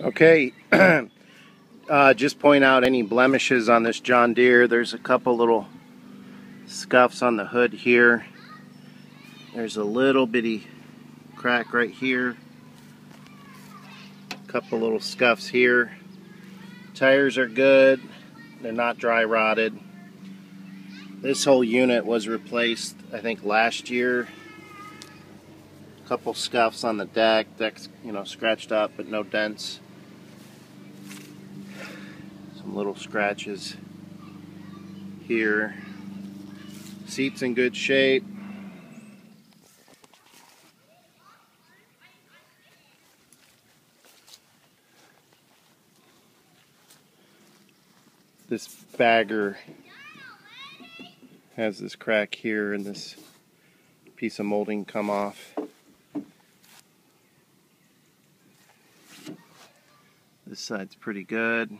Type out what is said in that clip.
Okay, uh, just point out any blemishes on this John Deere. There's a couple little scuffs on the hood here. There's a little bitty crack right here. A couple little scuffs here. Tires are good. They're not dry rotted. This whole unit was replaced, I think, last year. A couple scuffs on the deck. Deck's, you know, scratched up, but no dents little scratches here. Seat's in good shape. This bagger has this crack here and this piece of molding come off. This side's pretty good.